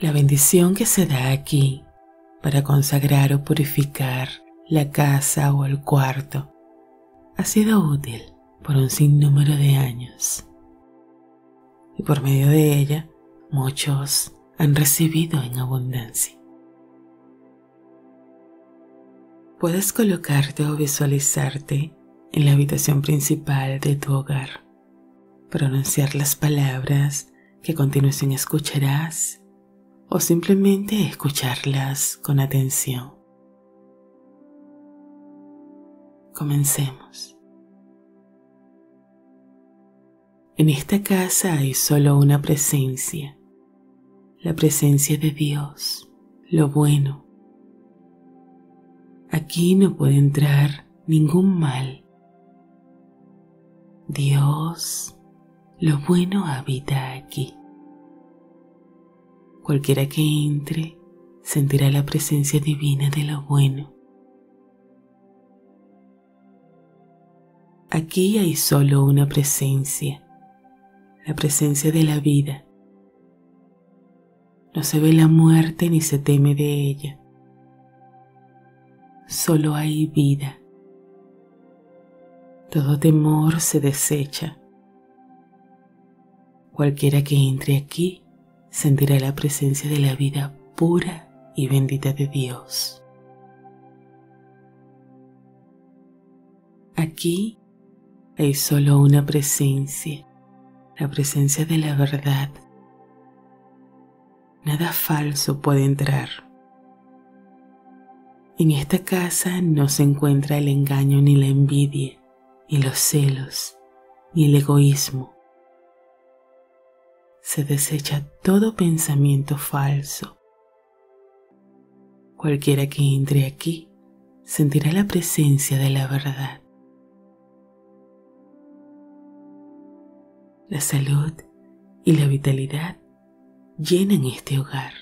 La bendición que se da aquí para consagrar o purificar la casa o el cuarto ha sido útil por un sinnúmero de años. Y por medio de ella, muchos han recibido en abundancia. Puedes colocarte o visualizarte en la habitación principal de tu hogar, pronunciar las palabras que a continuación escucharás o simplemente escucharlas con atención. Comencemos. En esta casa hay solo una presencia, la presencia de Dios, lo bueno. Aquí no puede entrar ningún mal. Dios, lo bueno habita aquí. Cualquiera que entre sentirá la presencia divina de lo bueno. Aquí hay solo una presencia, la presencia de la vida. No se ve la muerte ni se teme de ella. Solo hay vida. Todo temor se desecha. Cualquiera que entre aquí sentirá la presencia de la vida pura y bendita de Dios. Aquí hay solo una presencia, la presencia de la verdad. Nada falso puede entrar. En esta casa no se encuentra el engaño ni la envidia, ni los celos, ni el egoísmo. Se desecha todo pensamiento falso. Cualquiera que entre aquí sentirá la presencia de la verdad. la salud y la vitalidad llenan este hogar.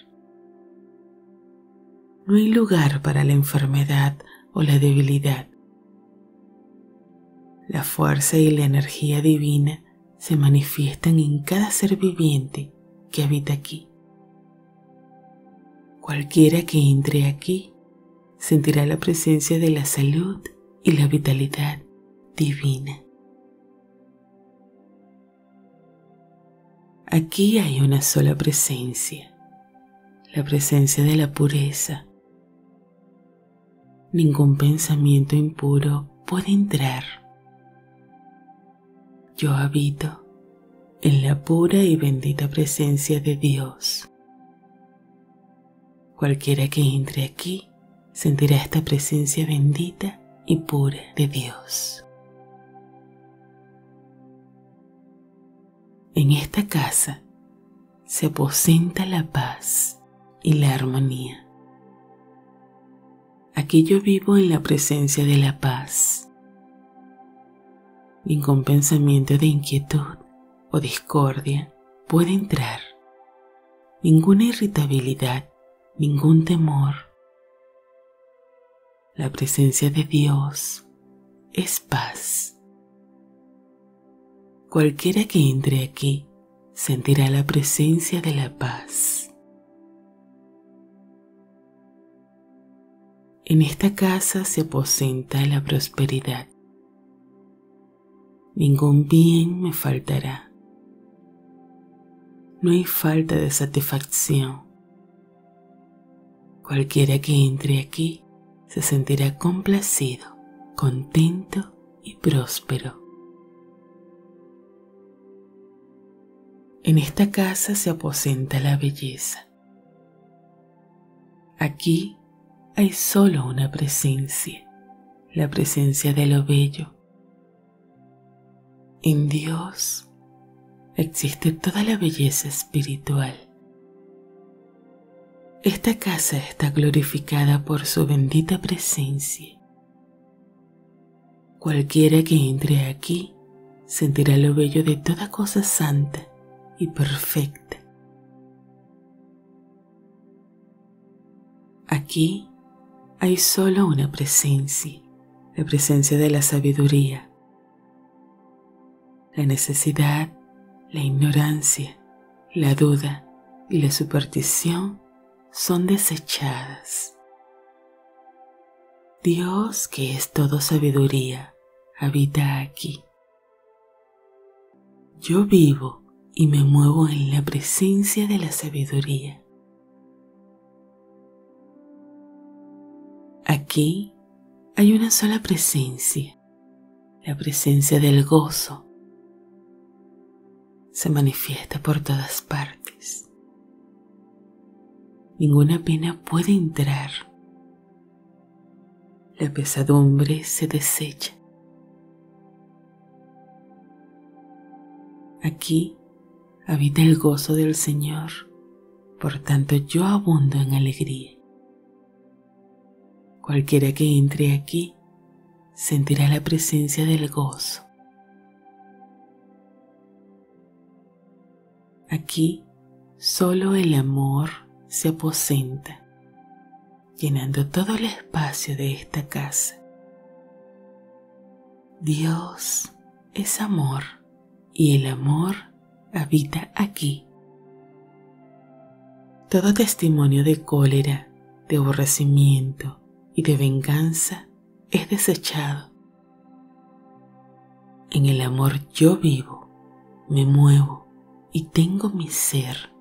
No hay lugar para la enfermedad o la debilidad. La fuerza y la energía divina se manifiestan en cada ser viviente que habita aquí. Cualquiera que entre aquí sentirá la presencia de la salud y la vitalidad divina. Aquí hay una sola presencia, la presencia de la pureza. Ningún pensamiento impuro puede entrar. Yo habito en la pura y bendita presencia de Dios. Cualquiera que entre aquí sentirá esta presencia bendita y pura de Dios. En esta casa se aposenta la paz y la armonía. Aquí yo vivo en la presencia de la paz. Ningún pensamiento de inquietud o discordia puede entrar. Ninguna irritabilidad, ningún temor. La presencia de Dios es paz. Cualquiera que entre aquí sentirá la presencia de la paz. En esta casa se aposenta la prosperidad. Ningún bien me faltará. No hay falta de satisfacción. Cualquiera que entre aquí se sentirá complacido, contento y próspero. En esta casa se aposenta la belleza. Aquí hay solo una presencia, la presencia de lo bello. En Dios existe toda la belleza espiritual. Esta casa está glorificada por su bendita presencia. Cualquiera que entre aquí sentirá lo bello de toda cosa santa y perfecta. Aquí hay solo una presencia, la presencia de la sabiduría, la necesidad, la ignorancia, la duda y la superstición son desechadas. Dios, que es todo sabiduría, habita aquí. Yo vivo y me muevo en la presencia de la sabiduría. Aquí hay una sola presencia, la presencia del gozo. Se manifiesta por todas partes. Ninguna pena puede entrar. La pesadumbre se desecha. Aquí habita el gozo del Señor, por tanto yo abundo en alegría. Cualquiera que entre aquí sentirá la presencia del gozo. Aquí solo el amor se aposenta, llenando todo el espacio de esta casa. Dios es amor y el amor habita aquí. Todo testimonio de cólera, de aborrecimiento y de venganza es desechado. En el amor yo vivo, me muevo y tengo mi ser.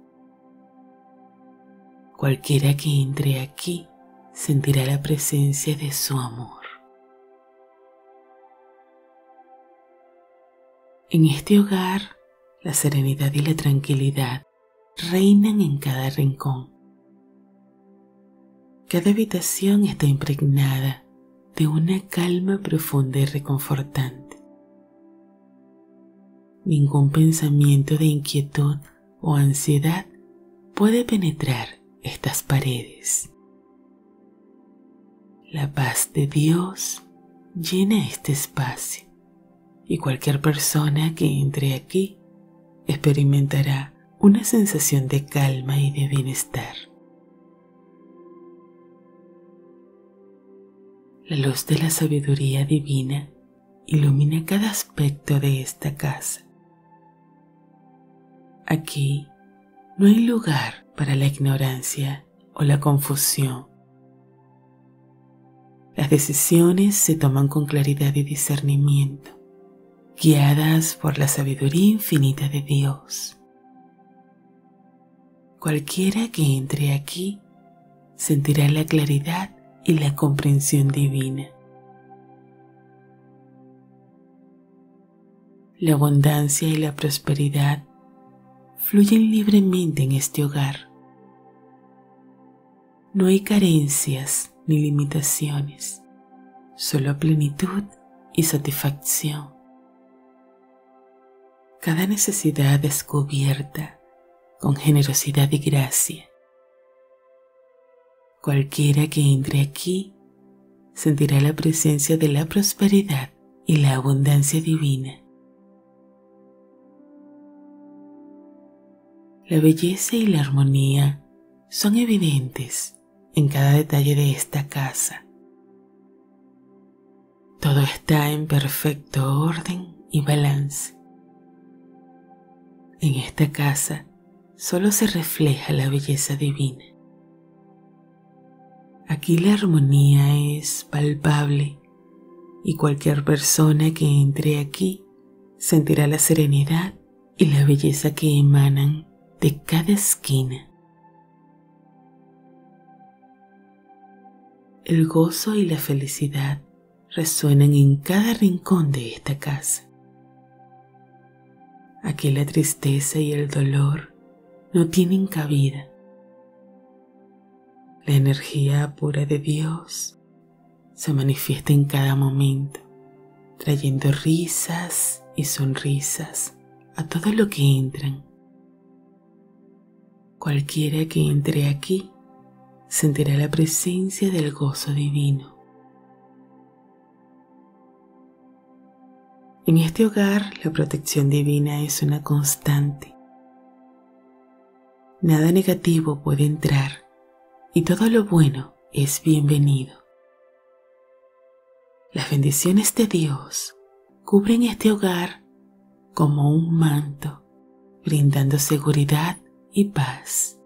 Cualquiera que entre aquí sentirá la presencia de su amor. En este hogar, la serenidad y la tranquilidad reinan en cada rincón. Cada habitación está impregnada de una calma profunda y reconfortante. Ningún pensamiento de inquietud o ansiedad puede penetrar estas paredes. La paz de Dios llena este espacio y cualquier persona que entre aquí experimentará una sensación de calma y de bienestar. La luz de la sabiduría divina ilumina cada aspecto de esta casa. Aquí no hay lugar para la ignorancia o la confusión. Las decisiones se toman con claridad y discernimiento guiadas por la sabiduría infinita de Dios. Cualquiera que entre aquí sentirá la claridad y la comprensión divina. La abundancia y la prosperidad fluyen libremente en este hogar. No hay carencias ni limitaciones, solo plenitud y satisfacción cada necesidad descubierta con generosidad y gracia. Cualquiera que entre aquí sentirá la presencia de la prosperidad y la abundancia divina. La belleza y la armonía son evidentes en cada detalle de esta casa. Todo está en perfecto orden y balance. En esta casa solo se refleja la belleza divina. Aquí la armonía es palpable y cualquier persona que entre aquí sentirá la serenidad y la belleza que emanan de cada esquina. El gozo y la felicidad resuenan en cada rincón de esta casa. Aquí la tristeza y el dolor no tienen cabida. La energía pura de Dios se manifiesta en cada momento, trayendo risas y sonrisas a todo lo que entran. Cualquiera que entre aquí sentirá la presencia del gozo divino. En este hogar la protección divina es una constante. Nada negativo puede entrar y todo lo bueno es bienvenido. Las bendiciones de Dios cubren este hogar como un manto, brindando seguridad y paz.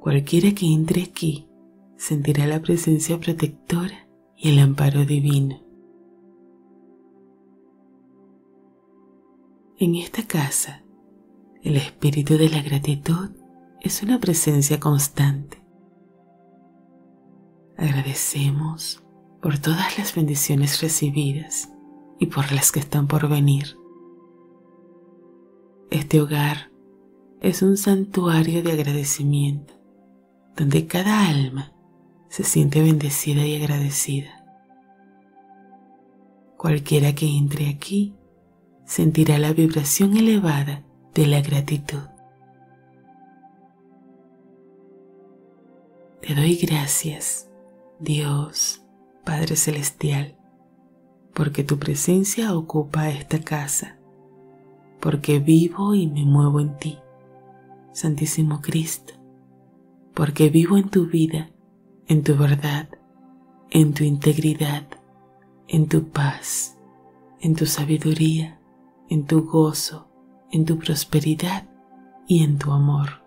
Cualquiera que entre aquí sentirá la presencia protectora y el amparo divino. En esta casa, el espíritu de la gratitud es una presencia constante. Agradecemos por todas las bendiciones recibidas y por las que están por venir. Este hogar es un santuario de agradecimiento, donde cada alma se siente bendecida y agradecida. Cualquiera que entre aquí sentirá la vibración elevada de la gratitud. Te doy gracias, Dios, Padre Celestial, porque tu presencia ocupa esta casa, porque vivo y me muevo en ti, Santísimo Cristo, porque vivo en tu vida, en tu verdad, en tu integridad, en tu paz, en tu sabiduría en tu gozo, en tu prosperidad y en tu amor.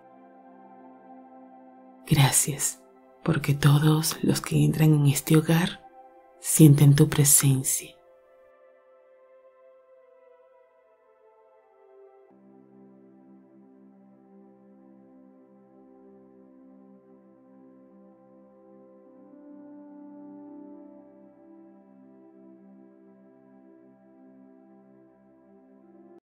Gracias porque todos los que entran en este hogar sienten tu presencia.